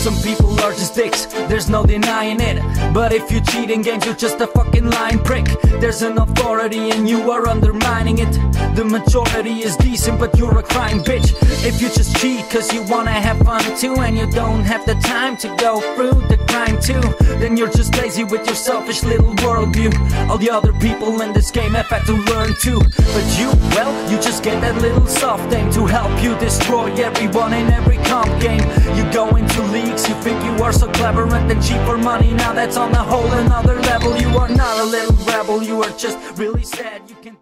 Some people are just dicks, there's no denying it. But if you cheat in games, you're just a fucking lying prick. There's an authority and you are undermining it. The majority is decent, but you're a crime bitch. If you just cheat cause you wanna have fun too, and you don't have the time to go through the grind too, then you're just lazy with your selfish little worldview. All the other people in this game have had to learn too. But you, well, you just get that little soft aim to help you destroy everyone in every comp game. You go into leagues, you think you are so clever and then cheap for money. Now that's on a whole another level. Are just really sad. You can